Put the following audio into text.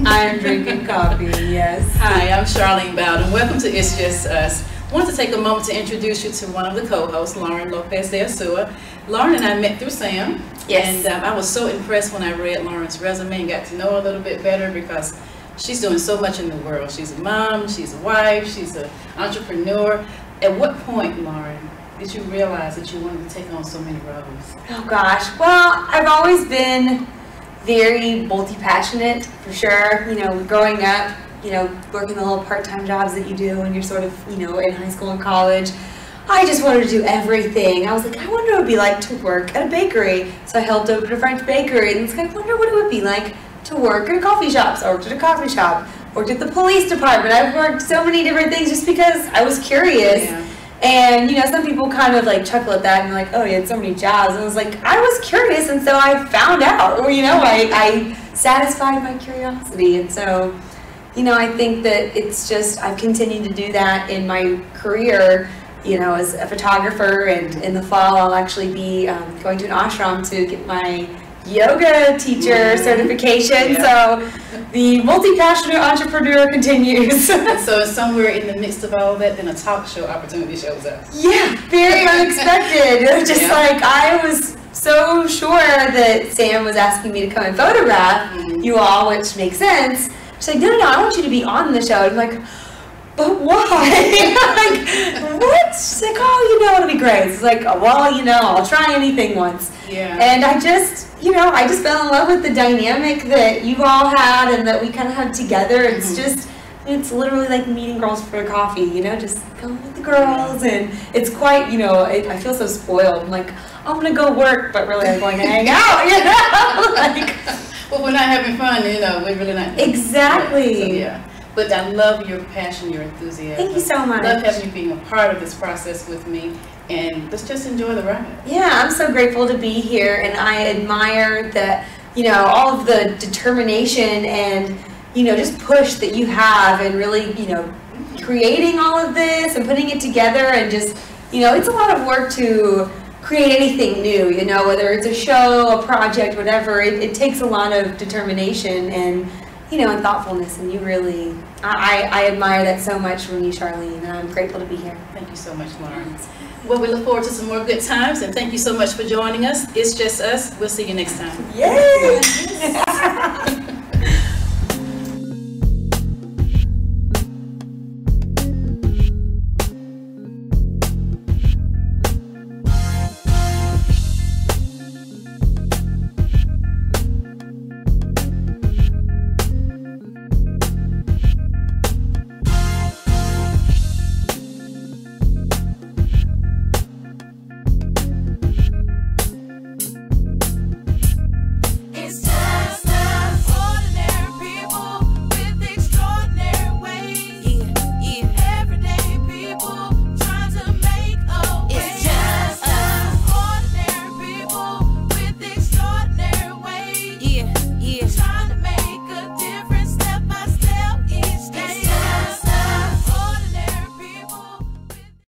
I am drinking coffee, yes. Hi, I'm Charlene Bowden. Welcome to It's Just Us. I want to take a moment to introduce you to one of the co-hosts, Lauren Lopez de Azua. Lauren and I met through Sam. Yes. And um, I was so impressed when I read Lauren's resume and got to know her a little bit better because she's doing so much in the world. She's a mom, she's a wife, she's an entrepreneur. At what point, Lauren, did you realize that you wanted to take on so many roles? Oh gosh, well, I've always been very multi-passionate for sure. You know, growing up, you know, working the little part-time jobs that you do when you're sort of, you know, in high school and college. I just wanted to do everything. I was like, I wonder what it would be like to work at a bakery. So I helped open a French bakery, and like, I wonder what it would be like to work at a coffee shop. So I worked at a coffee shop, worked at the police department. I've worked so many different things just because I was curious. Yeah. And you know, some people kind of like chuckle at that and like, oh, you had so many jobs. And I was like, I was curious, and so I found out. Or you know, I, I satisfied my curiosity, and so you know, I think that it's just I've continued to do that in my career. You know, as a photographer, and in the fall I'll actually be um, going to an ashram to get my yoga teacher certification. Yeah. So the multi-passionate entrepreneur continues. So somewhere in the midst of all that, then a talk show opportunity shows up. Yeah, very unexpected. Just Yeah. like I was so sure that Sam was asking me to come and photograph Mhm. you all, which makes sense. She's like, no, no, no, I want you to be on the show. And I'm like, but why? like, what? Like, oh, you know, it'll be great. It's like, oh, well, you know, I'll try anything once. Yeah. And I just, you know, I just fell in love with the dynamic that you all had and that we kind of had together. It's Mhm. just, it's literally like meeting girls for coffee, you know, just going with the girls. And it's quite, you know, it, I feel so spoiled. I'm like, I'm going to go work, but really I'm going to hang out, you know? like, well, we're not having fun, you know, we're really not. Exactly. So, yeah. But I love your passion, your enthusiasm. thank you so much. Love having you being a part of this process with me, and let's just enjoy the ride. Yeah, I'm so grateful to be here, and I admire that you know all of the determination and you know just push that you have, and really you know creating all of this and putting it together, and just you know it's a lot of work to create anything new. You know whether it's a show, a project, whatever. It, it takes a lot of determination and you know and thoughtfulness, and you really I, I admire that so much from you, Charlene, and I'm grateful to be here. Thank you so much, Lauren. Well, we look forward to some more good times, and thank you so much for joining us. It's just us. We'll see you next time. Yay!